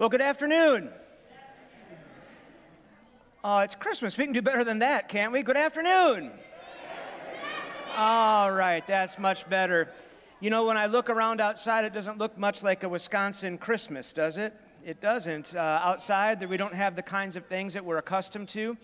Well, good afternoon. Uh, it's Christmas. We can do better than that, can't we? Good afternoon. All right, that's much better. You know, when I look around outside, it doesn't look much like a Wisconsin Christmas, does it? It doesn't. Uh, outside, we don't have the kinds of things that we're accustomed to.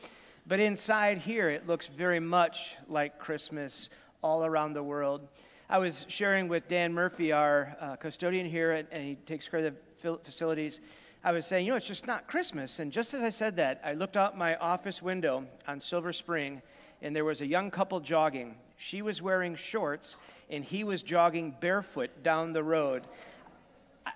But inside here, it looks very much like Christmas all around the world. I was sharing with Dan Murphy, our uh, custodian here, and he takes care of the facilities. I was saying, you know, it's just not Christmas. And just as I said that, I looked out my office window on Silver Spring, and there was a young couple jogging. She was wearing shorts, and he was jogging barefoot down the road. I,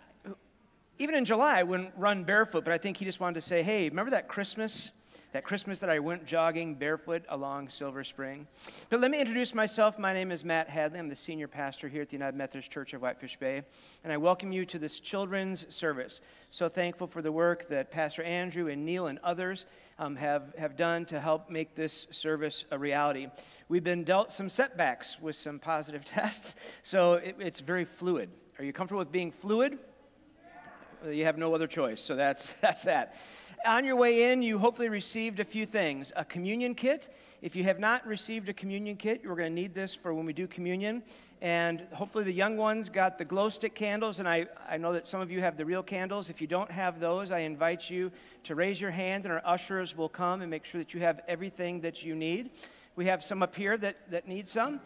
even in July, I wouldn't run barefoot, but I think he just wanted to say, hey, remember that Christmas that Christmas that I went jogging barefoot along Silver Spring. But let me introduce myself. My name is Matt Hadley. I'm the senior pastor here at the United Methodist Church of Whitefish Bay, and I welcome you to this children's service. So thankful for the work that Pastor Andrew and Neil and others um, have, have done to help make this service a reality. We've been dealt some setbacks with some positive tests, so it, it's very fluid. Are you comfortable with being fluid? You have no other choice, so that's, that's that on your way in, you hopefully received a few things a communion kit. If you have not received a communion kit, you're going to need this for when we do communion. And hopefully, the young ones got the glow stick candles. And I, I know that some of you have the real candles. If you don't have those, I invite you to raise your hand, and our ushers will come and make sure that you have everything that you need. We have some up here that, that need some.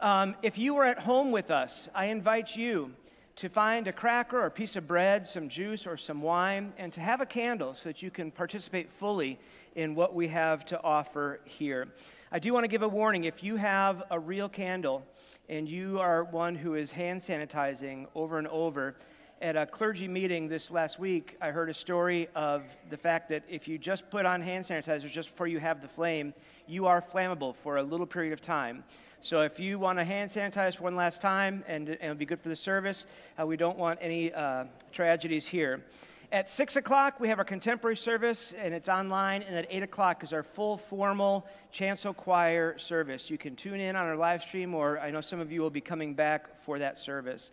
Um, if you are at home with us, I invite you to find a cracker or a piece of bread, some juice or some wine, and to have a candle so that you can participate fully in what we have to offer here. I do want to give a warning if you have a real candle and you are one who is hand sanitizing over and over, at a clergy meeting this last week, I heard a story of the fact that if you just put on hand sanitizer just before you have the flame, you are flammable for a little period of time. So if you want to hand sanitize one last time and, and it'll be good for the service, uh, we don't want any uh, tragedies here. At 6 o'clock, we have our contemporary service, and it's online. And at 8 o'clock is our full formal chancel choir service. You can tune in on our live stream, or I know some of you will be coming back for that service.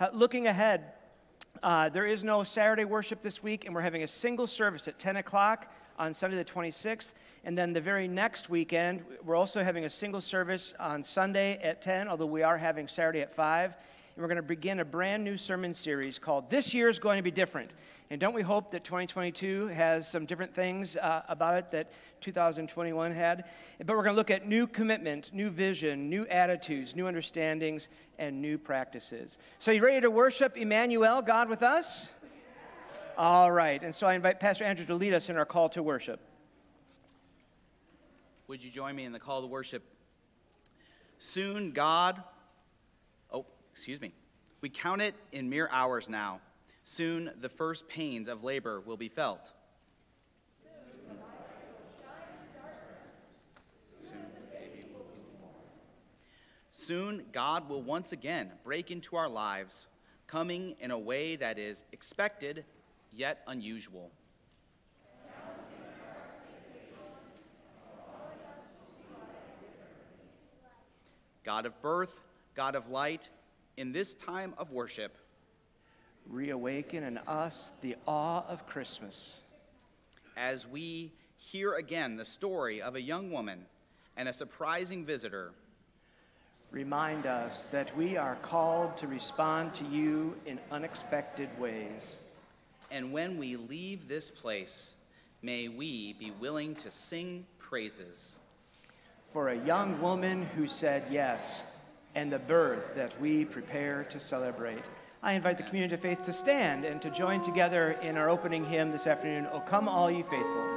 Uh, looking ahead, uh, there is no Saturday worship this week, and we're having a single service at 10 o'clock on Sunday the 26th. And then the very next weekend, we're also having a single service on Sunday at 10, although we are having Saturday at 5 and we're going to begin a brand new sermon series called This Year is Going to Be Different. And don't we hope that 2022 has some different things uh, about it that 2021 had? But we're going to look at new commitment, new vision, new attitudes, new understandings, and new practices. So, you ready to worship Emmanuel, God with us? All right. And so I invite Pastor Andrew to lead us in our call to worship. Would you join me in the call to worship? Soon God oh, excuse me. We count it in mere hours now. Soon the first pains of labor will be felt. Soon God will once again break into our lives, coming in a way that is expected yet unusual. God of birth, God of light, in this time of worship, reawaken in us the awe of Christmas. As we hear again the story of a young woman and a surprising visitor, remind us that we are called to respond to you in unexpected ways. And when we leave this place, may we be willing to sing praises. For a young woman who said yes and the birth that we prepare to celebrate. I invite the community of faith to stand and to join together in our opening hymn this afternoon, O Come All Ye Faithful.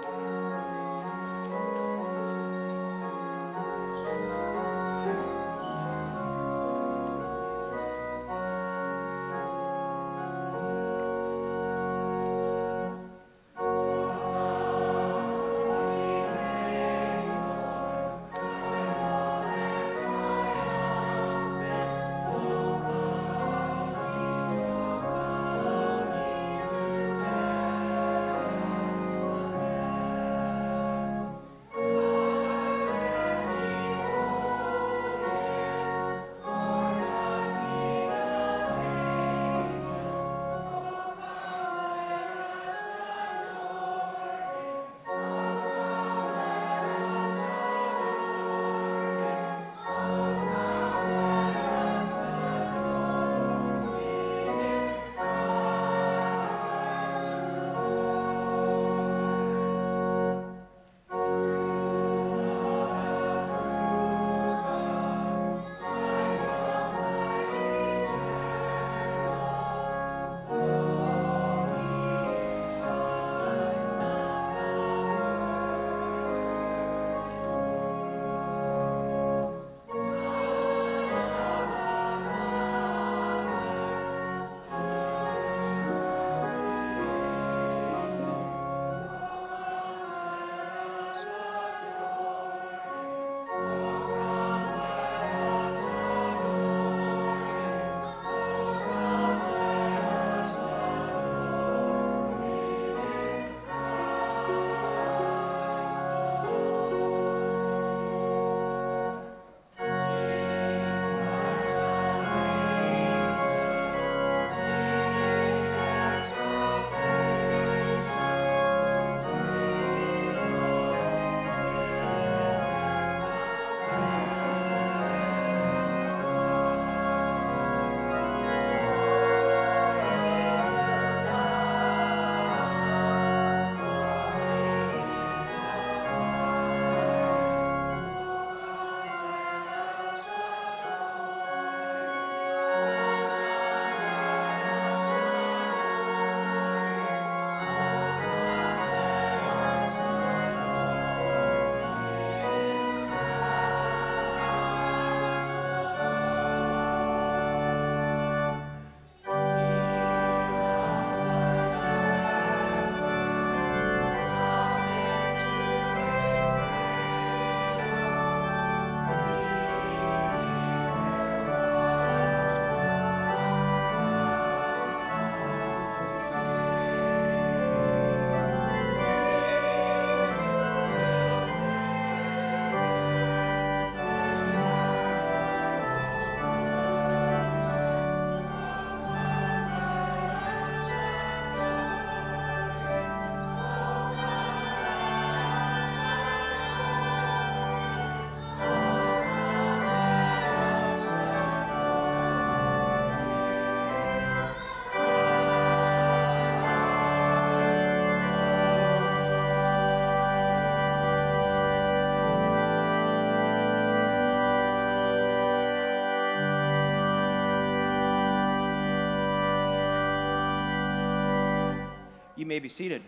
May be seated.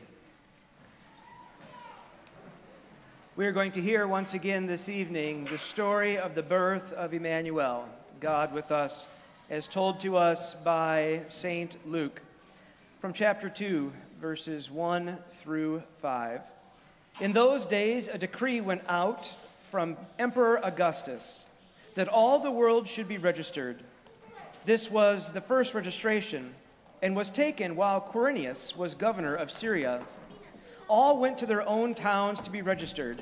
We are going to hear once again this evening the story of the birth of Emmanuel, God with us, as told to us by St. Luke from chapter 2, verses 1 through 5. In those days, a decree went out from Emperor Augustus that all the world should be registered. This was the first registration and was taken while Quirinius was governor of Syria. All went to their own towns to be registered.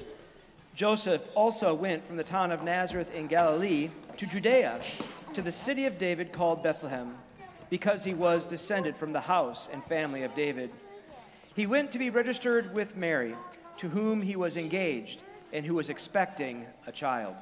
Joseph also went from the town of Nazareth in Galilee to Judea, to the city of David called Bethlehem, because he was descended from the house and family of David. He went to be registered with Mary, to whom he was engaged and who was expecting a child.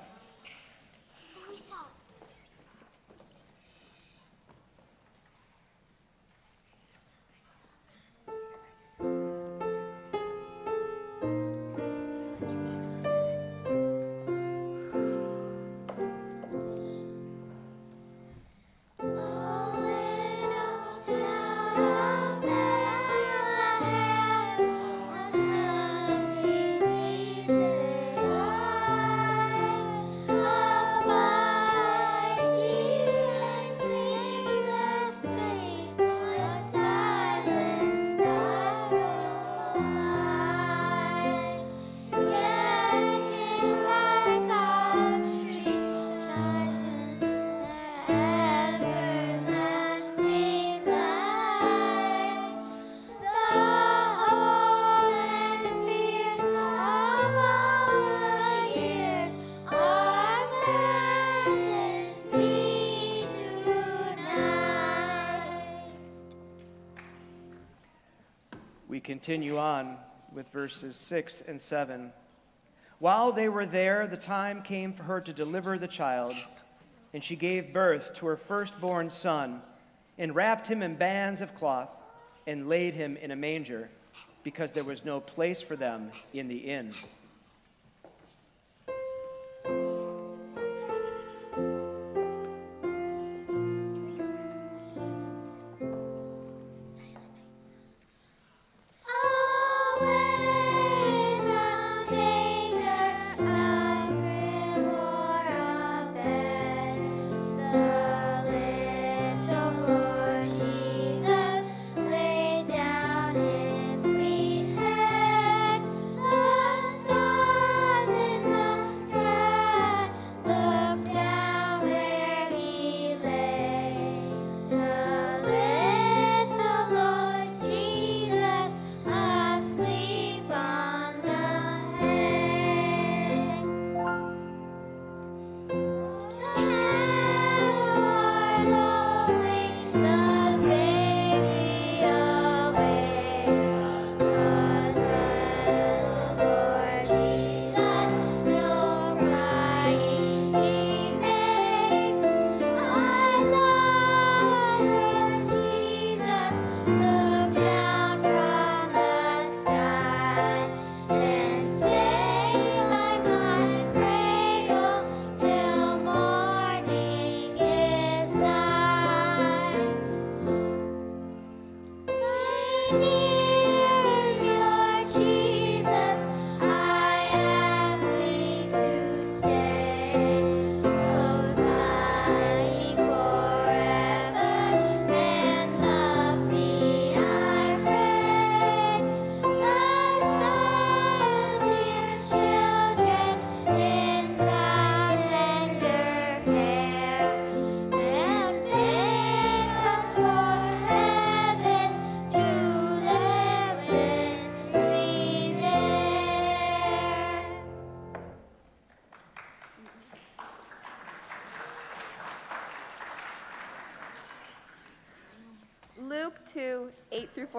Continue on with verses 6 and 7. While they were there, the time came for her to deliver the child, and she gave birth to her firstborn son, and wrapped him in bands of cloth, and laid him in a manger, because there was no place for them in the inn.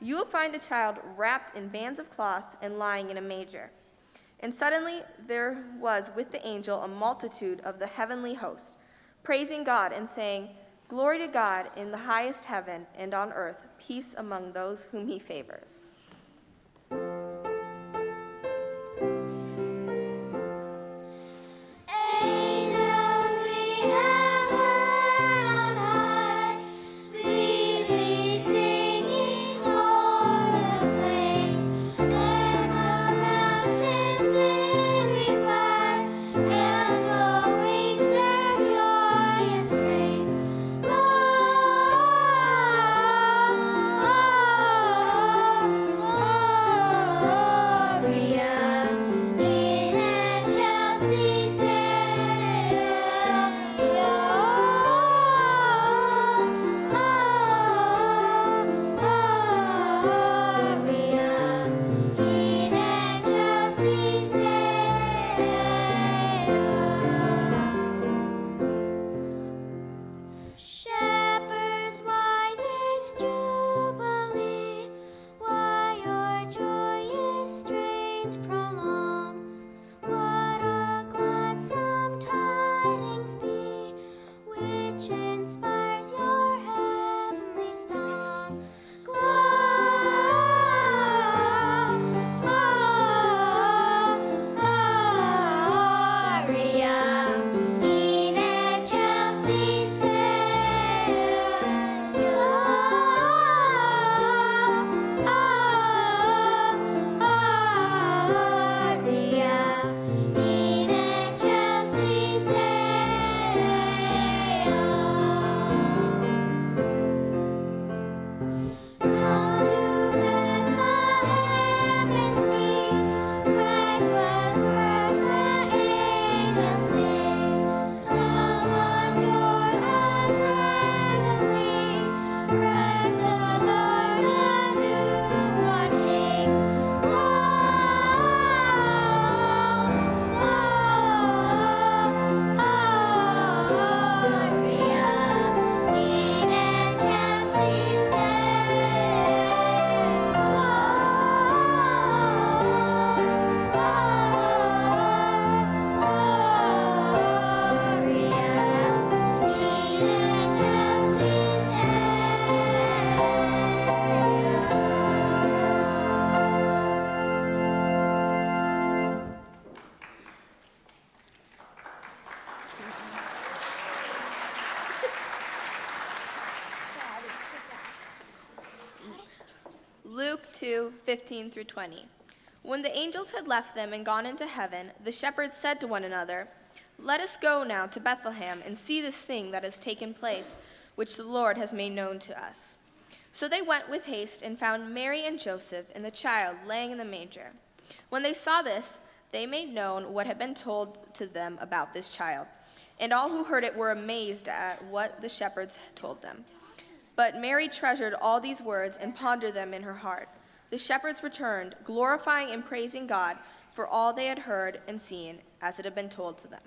You will find a child wrapped in bands of cloth and lying in a manger. And suddenly there was with the angel a multitude of the heavenly host, praising God and saying, Glory to God in the highest heaven, and on earth peace among those whom he favors. 2 15 through 20. When the angels had left them and gone into heaven, the shepherds said to one another, Let us go now to Bethlehem and see this thing that has taken place, which the Lord has made known to us. So they went with haste and found Mary and Joseph and the child laying in the manger. When they saw this, they made known what had been told to them about this child. And all who heard it were amazed at what the shepherds told them. But Mary treasured all these words and pondered them in her heart. The shepherds returned, glorifying and praising God for all they had heard and seen as it had been told to them.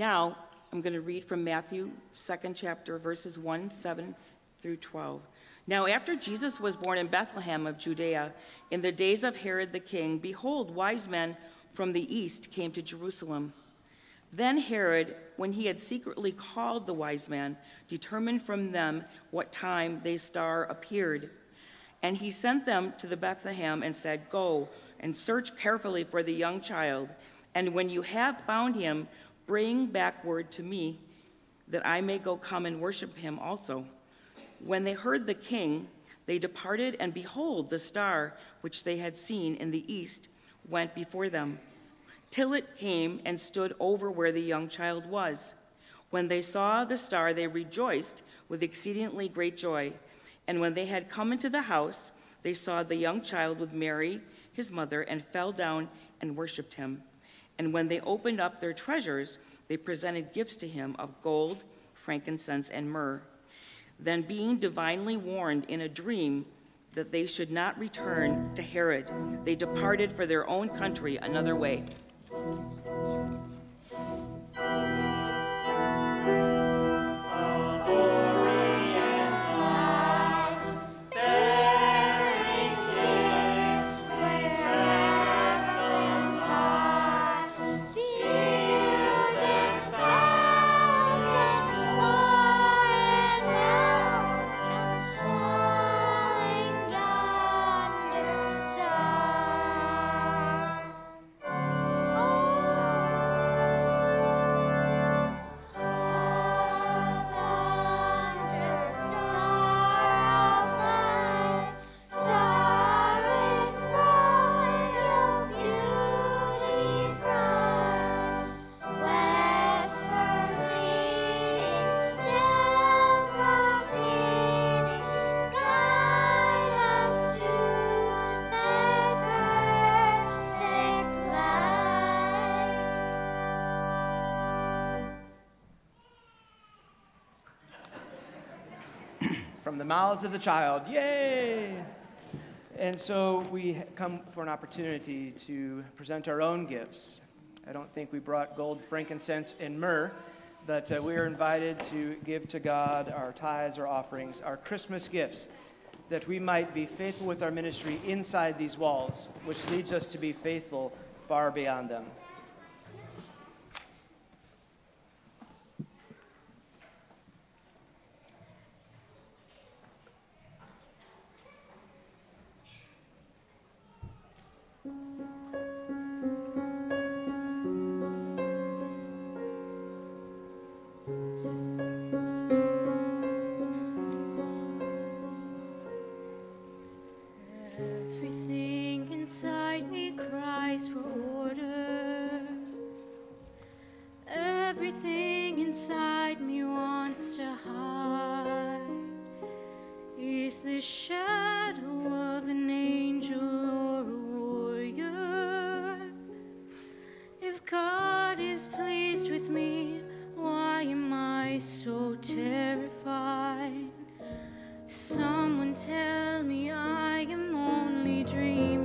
Now, I'm going to read from Matthew, second chapter, verses 1, 7 through 12. Now, after Jesus was born in Bethlehem of Judea, in the days of Herod the king, behold, wise men from the east came to Jerusalem. Then Herod, when he had secretly called the wise men, determined from them what time the star appeared. And he sent them to the Bethlehem and said, Go and search carefully for the young child, and when you have found him, bring back word to me, that I may go come and worship him also. When they heard the king, they departed, and behold, the star which they had seen in the east went before them, till it came and stood over where the young child was. When they saw the star, they rejoiced with exceedingly great joy. And when they had come into the house, they saw the young child with Mary, his mother, and fell down and worshipped him. And when they opened up their treasures, they presented gifts to him of gold, frankincense, and myrrh. Then, being divinely warned in a dream that they should not return to Herod, they departed for their own country another way. The mouths of the child. Yay! And so we come for an opportunity to present our own gifts. I don't think we brought gold, frankincense, and myrrh, but uh, we are invited to give to God our tithes, our offerings, our Christmas gifts, that we might be faithful with our ministry inside these walls, which leads us to be faithful far beyond them. With me, why am I so terrified? Someone tell me I am only dreaming.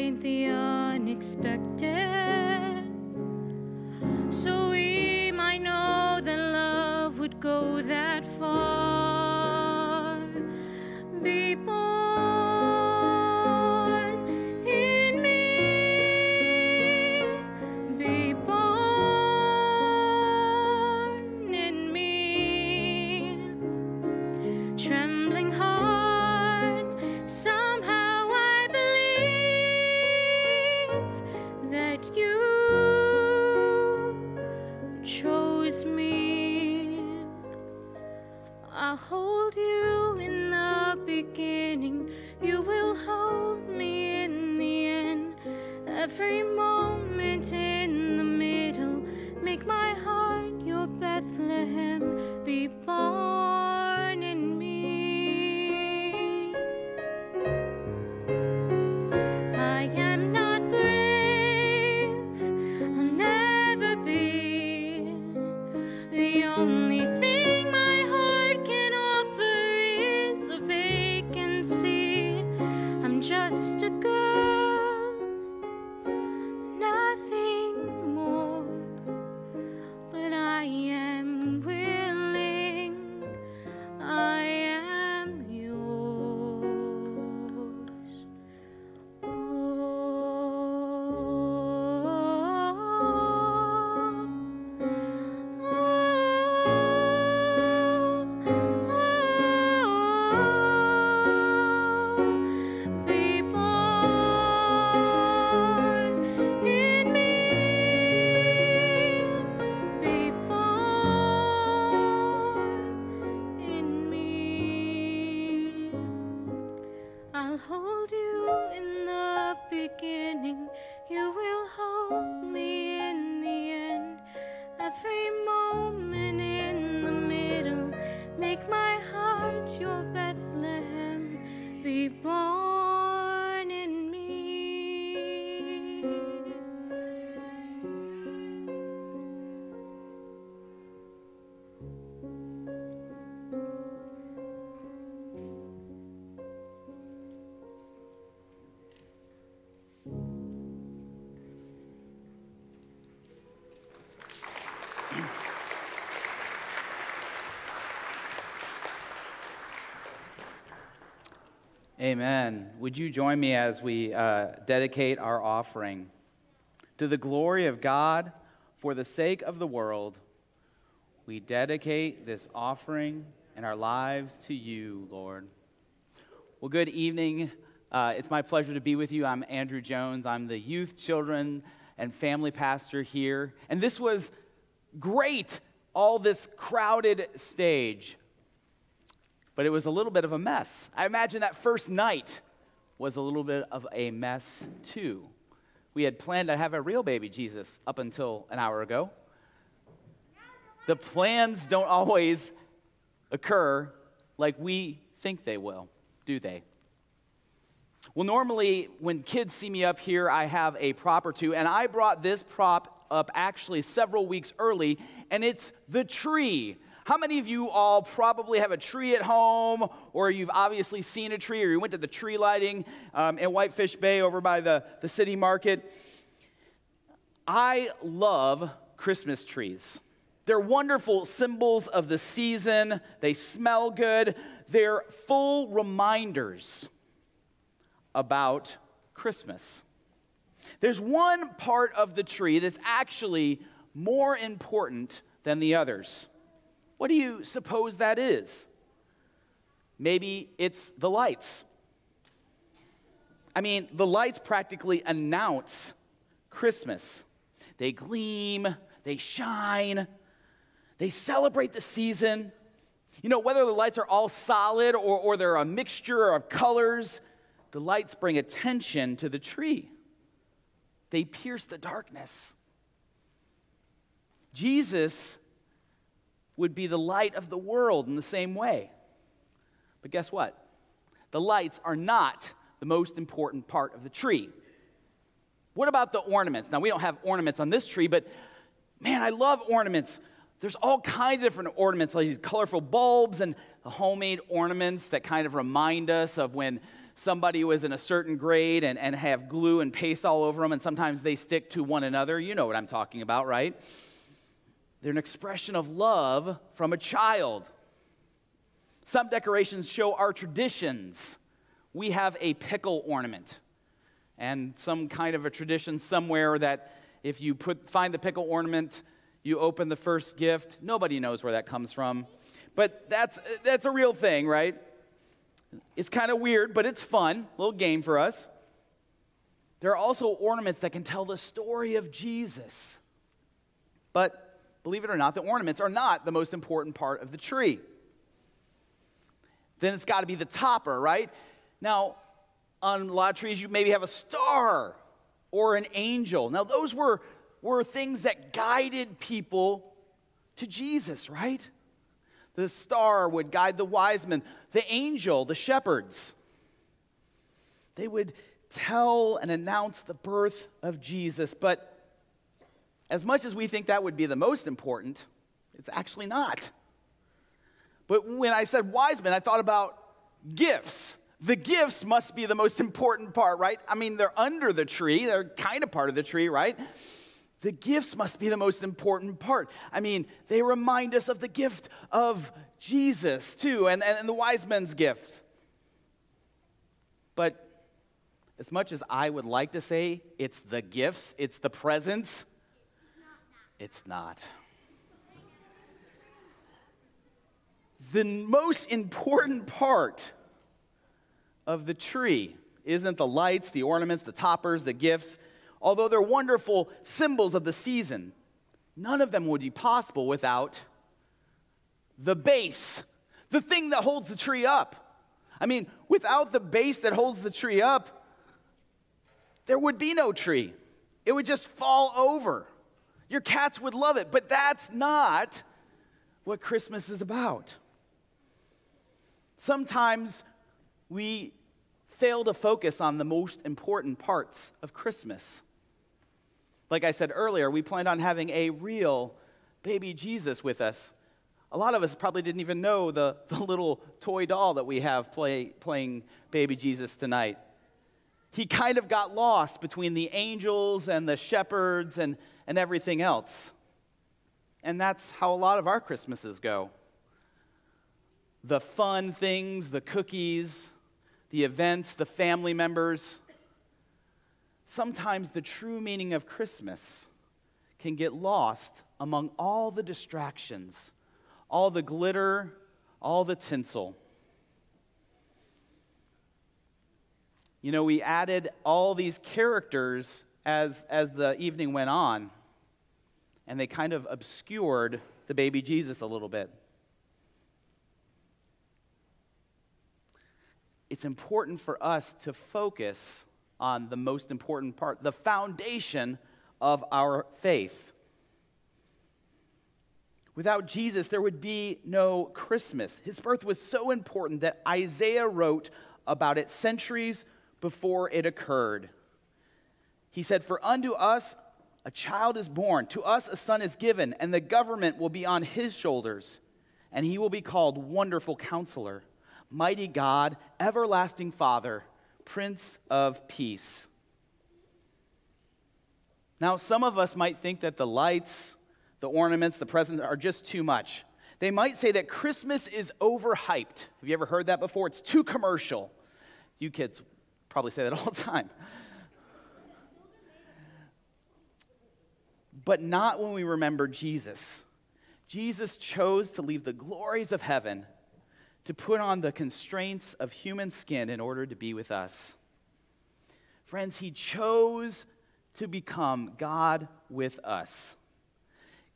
Inside the unexpected? So we might know that love would go that Every Amen. Would you join me as we uh, dedicate our offering? To the glory of God, for the sake of the world, we dedicate this offering and our lives to you, Lord. Well, good evening. Uh, it's my pleasure to be with you. I'm Andrew Jones. I'm the youth, children, and family pastor here. And this was great, all this crowded stage but it was a little bit of a mess. I imagine that first night was a little bit of a mess too. We had planned to have a real baby Jesus up until an hour ago. The plans don't always occur like we think they will, do they? Well, normally when kids see me up here, I have a prop or two, and I brought this prop up actually several weeks early, and it's the tree. How many of you all probably have a tree at home, or you've obviously seen a tree, or you went to the tree lighting um, in Whitefish Bay over by the, the city market? I love Christmas trees. They're wonderful symbols of the season, they smell good, they're full reminders about Christmas. There's one part of the tree that's actually more important than the others. What do you suppose that is? Maybe it's the lights. I mean, the lights practically announce Christmas. They gleam, they shine, they celebrate the season. You know, whether the lights are all solid or, or they're a mixture of colors, the lights bring attention to the tree. They pierce the darkness. Jesus would be the light of the world in the same way. But guess what? The lights are not the most important part of the tree. What about the ornaments? Now, we don't have ornaments on this tree, but man, I love ornaments. there's all kinds of different ornaments, like these colorful bulbs and homemade ornaments that kind of remind us of when somebody was in a certain grade and, and have glue and paste all over them, and sometimes they stick to one another. You know what I'm talking about, right? They're an expression of love from a child. Some decorations show our traditions. We have a pickle ornament and some kind of a tradition somewhere that if you put, find the pickle ornament, you open the first gift. Nobody knows where that comes from. But that's, that's a real thing, right? It's kind of weird, but it's fun. Little game for us. There are also ornaments that can tell the story of Jesus. But believe it or not, the ornaments are not the most important part of the tree. Then it's got to be the topper, right? Now, on a lot of trees, you maybe have a star or an angel. Now, those were, were things that guided people to Jesus, right? The star would guide the wise men, the angel, the shepherds. They would tell and announce the birth of Jesus. But as much as we think that would be the most important, it's actually not. But when I said wise men, I thought about gifts. The gifts must be the most important part, right? I mean, they're under the tree, they're kind of part of the tree, right? The gifts must be the most important part. I mean, they remind us of the gift of Jesus, too, and, and the wise men's gift. But as much as I would like to say it's the gifts, it's the presents, it's not. The most important part of the tree isn't the lights, the ornaments, the toppers, the gifts. Although they're wonderful symbols of the season, none of them would be possible without the base, the thing that holds the tree up. I mean, without the base that holds the tree up, there would be no tree. It would just fall over. Your cats would love it, but that's not what Christmas is about. Sometimes we fail to focus on the most important parts of Christmas. Like I said earlier, we planned on having a real baby Jesus with us. A lot of us probably didn't even know the, the little toy doll that we have play, playing baby Jesus tonight. He kind of got lost between the angels and the shepherds and, and everything else. And that's how a lot of our Christmases go. The fun things, the cookies, the events, the family members. Sometimes the true meaning of Christmas can get lost among all the distractions, all the glitter, all the tinsel. You know, we added all these characters as, as the evening went on, and they kind of obscured the baby Jesus a little bit. it's important for us to focus on the most important part, the foundation of our faith. Without Jesus, there would be no Christmas. His birth was so important that Isaiah wrote about it centuries before it occurred. He said, For unto us a child is born, to us a son is given, and the government will be on his shoulders, and he will be called Wonderful Counselor mighty God, everlasting Father, Prince of Peace. Now, some of us might think that the lights, the ornaments, the presents are just too much. They might say that Christmas is overhyped. Have you ever heard that before? It's too commercial. You kids probably say that all the time. But not when we remember Jesus. Jesus chose to leave the glories of heaven to put on the constraints of human skin in order to be with us. Friends, he chose to become God with us.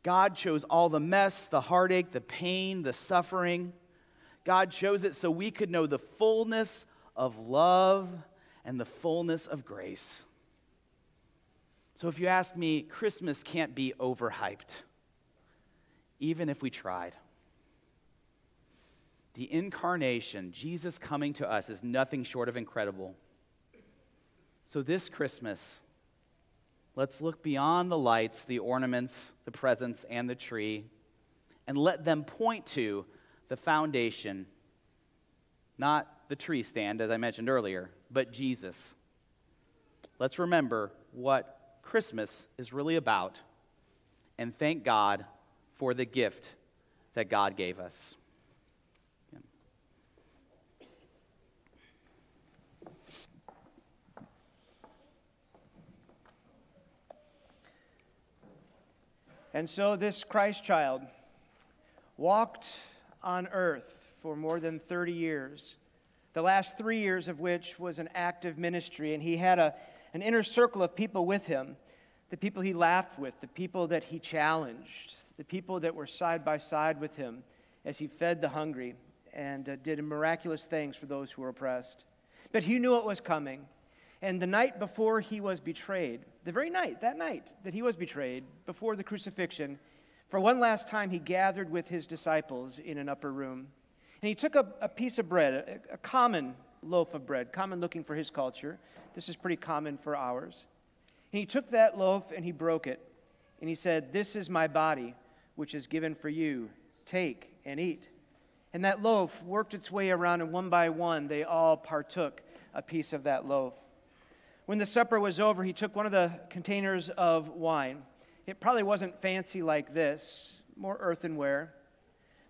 God chose all the mess, the heartache, the pain, the suffering. God chose it so we could know the fullness of love and the fullness of grace. So if you ask me, Christmas can't be overhyped, even if we tried. The incarnation, Jesus coming to us, is nothing short of incredible. So, this Christmas, let's look beyond the lights, the ornaments, the presents, and the tree, and let them point to the foundation, not the tree stand, as I mentioned earlier, but Jesus. Let's remember what Christmas is really about and thank God for the gift that God gave us. And so this Christ child walked on earth for more than 30 years, the last three years of which was an active ministry. And he had a, an inner circle of people with him the people he laughed with, the people that he challenged, the people that were side by side with him as he fed the hungry and uh, did miraculous things for those who were oppressed. But he knew it was coming. And the night before he was betrayed, the very night, that night that he was betrayed, before the crucifixion, for one last time he gathered with his disciples in an upper room. And he took a, a piece of bread, a, a common loaf of bread, common looking for his culture. This is pretty common for ours. And he took that loaf and he broke it. And he said, This is my body, which is given for you. Take and eat. And that loaf worked its way around, and one by one, they all partook a piece of that loaf. When the supper was over, he took one of the containers of wine. It probably wasn't fancy like this, more earthenware.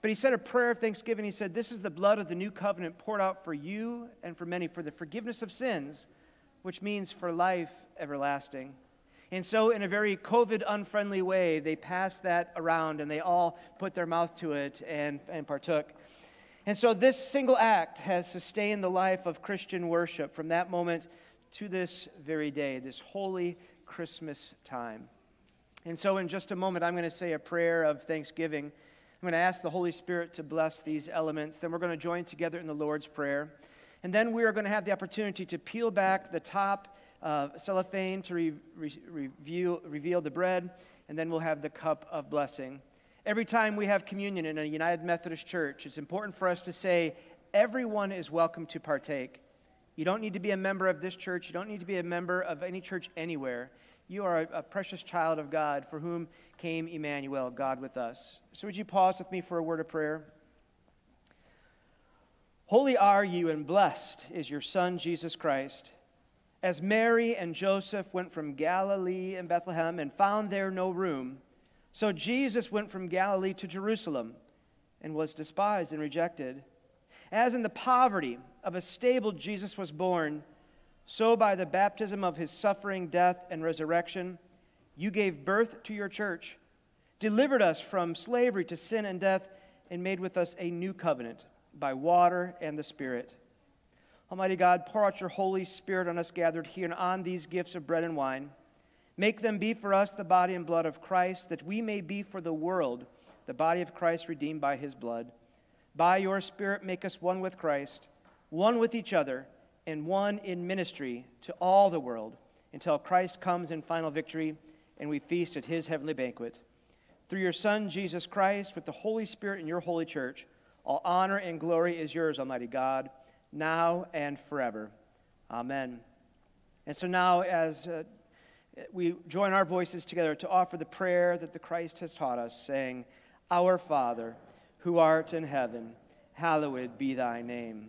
But he said a prayer of thanksgiving. He said, This is the blood of the new covenant poured out for you and for many for the forgiveness of sins, which means for life everlasting. And so, in a very COVID unfriendly way, they passed that around and they all put their mouth to it and, and partook. And so, this single act has sustained the life of Christian worship from that moment to this very day, this holy Christmas time. And so, in just a moment, I'm going to say a prayer of thanksgiving. I'm going to ask the Holy Spirit to bless these elements. Then we're going to join together in the Lord's Prayer. And then we are going to have the opportunity to peel back the top uh, cellophane to re- re- reveal, reveal the bread, and then we'll have the cup of blessing. Every time we have communion in a United Methodist church, it's important for us to say, everyone is welcome to partake. You don't need to be a member of this church. You don't need to be a member of any church anywhere. You are a, precious child of God for whom came Emmanuel, God with us. So, would you pause with me for a word of prayer? Holy are you, and blessed is your Son, Jesus Christ. As Mary and Joseph went from Galilee and Bethlehem and found there no room, so Jesus went from Galilee to Jerusalem and was despised and rejected. As in the poverty of a stable Jesus was born, so by the baptism of his suffering, death, and resurrection, you gave birth to your church, delivered us from slavery to sin and death, and made with us a new covenant by water and the Spirit. Almighty God, pour out your Holy Spirit on us gathered here and on these gifts of bread and wine. Make them be for us the body and blood of Christ, that we may be for the world the body of Christ redeemed by his blood. By your Spirit, make us one with Christ one with each other, and one in ministry to all the world until Christ comes in final victory and we feast at his heavenly banquet. Through your Son, Jesus Christ, with the Holy Spirit in your holy church, all honor and glory is yours, Almighty God, now and forever. Amen. And so now, as uh, we join our voices together to offer the prayer that the Christ has taught us, saying, Our Father, who art in heaven, hallowed be thy name.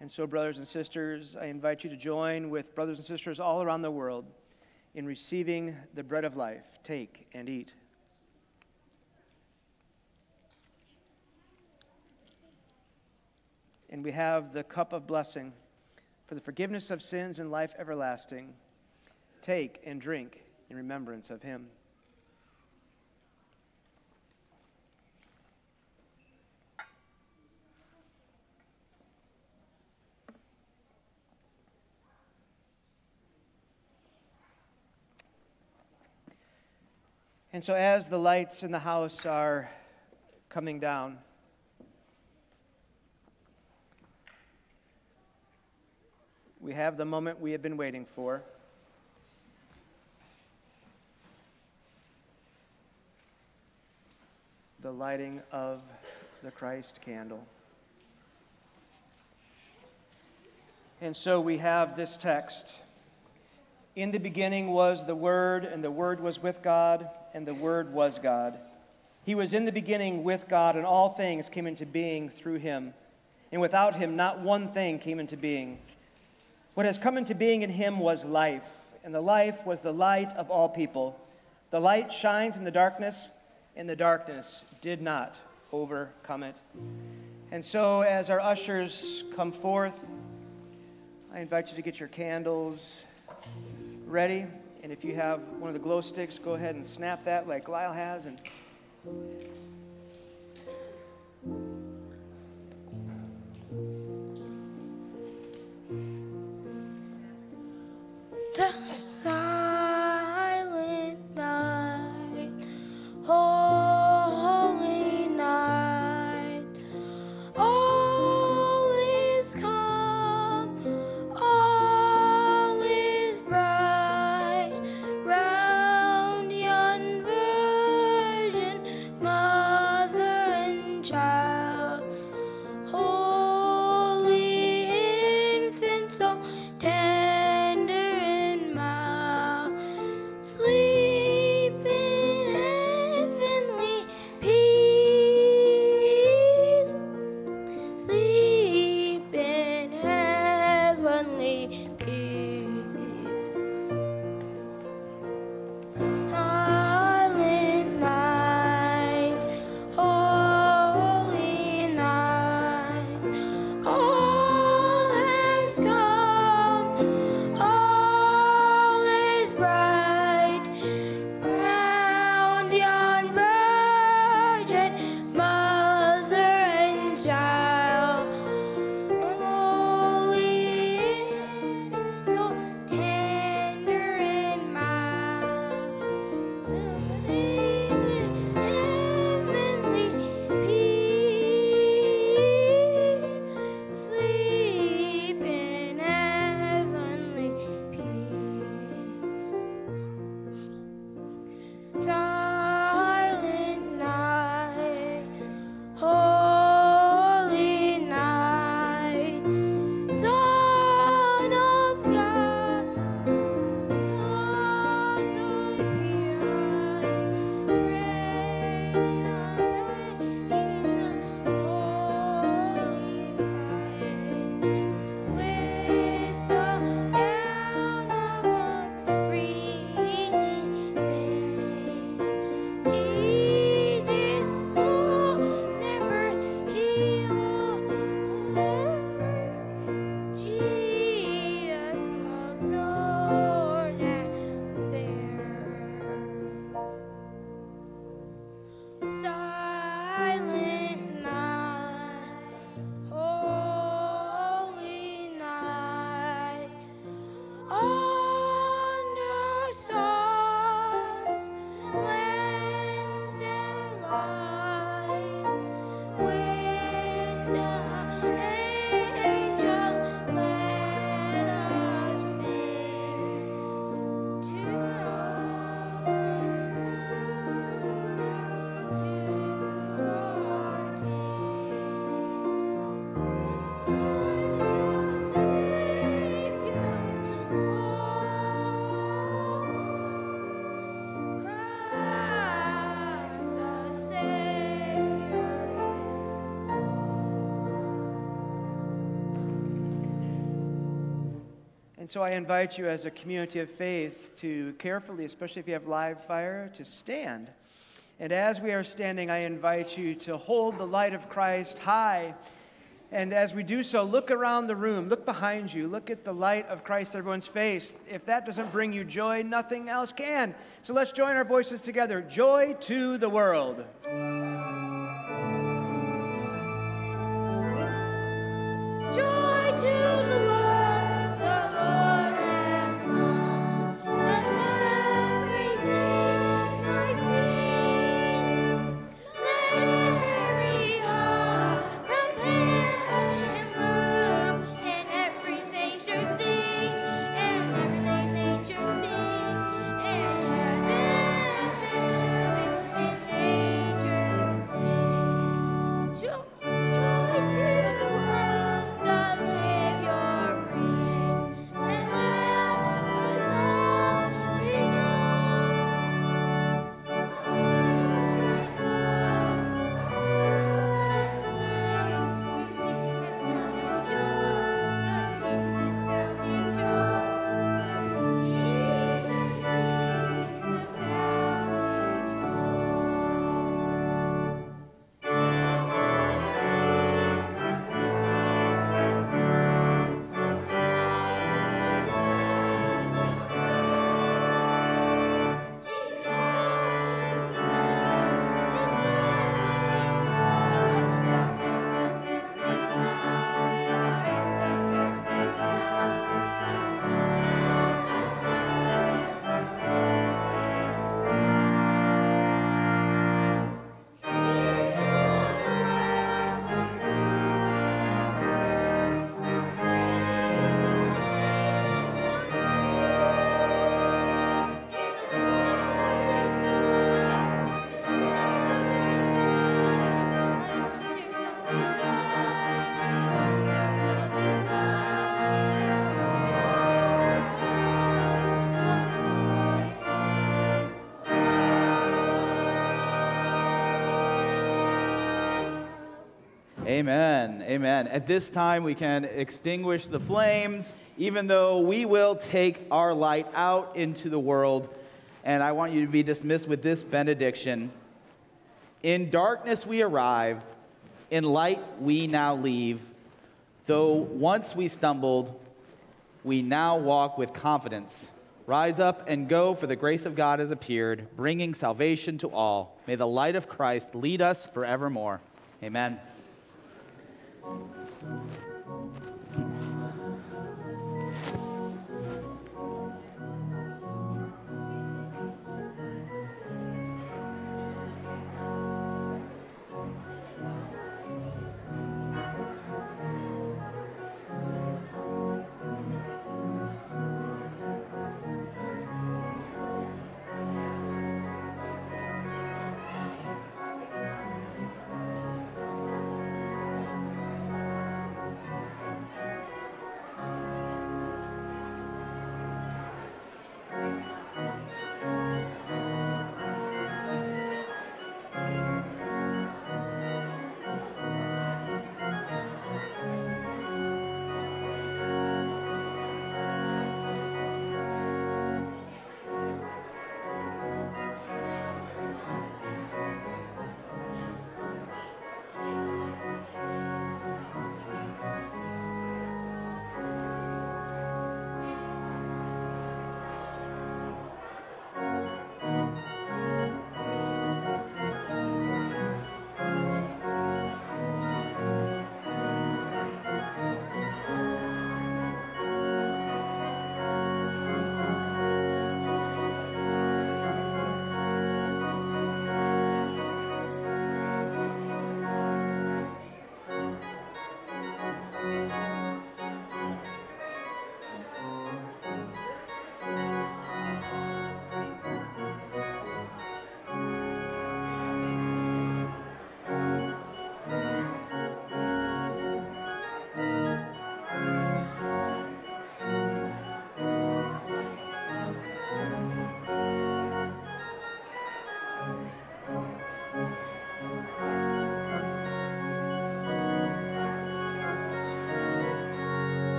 And so, brothers and sisters, I invite you to join with brothers and sisters all around the world in receiving the bread of life. Take and eat. And we have the cup of blessing for the forgiveness of sins and life everlasting. Take and drink in remembrance of him. And so, as the lights in the house are coming down, we have the moment we have been waiting for. The lighting of the Christ candle. And so we have this text. In the beginning was the Word, and the Word was with God, and the Word was God. He was in the beginning with God, and all things came into being through him. And without him, not one thing came into being. What has come into being in him was life, and the life was the light of all people. The light shines in the darkness, and the darkness did not overcome it. And so, as our ushers come forth, I invite you to get your candles ready. And if you have one of the glow sticks, go ahead and snap that like Lyle has. And And so I invite you as a community of faith to carefully, especially if you have live fire, to stand. And as we are standing, I invite you to hold the light of Christ high. And as we do so, look around the room, look behind you, look at the light of Christ, everyone's face. If that doesn't bring you joy, nothing else can. So let's join our voices together. Joy to the world. Amen. Amen. At this time, we can extinguish the flames, even though we will take our light out into the world. And I want you to be dismissed with this benediction In darkness we arrive, in light we now leave. Though once we stumbled, we now walk with confidence. Rise up and go, for the grace of God has appeared, bringing salvation to all. May the light of Christ lead us forevermore. Amen. Thank you.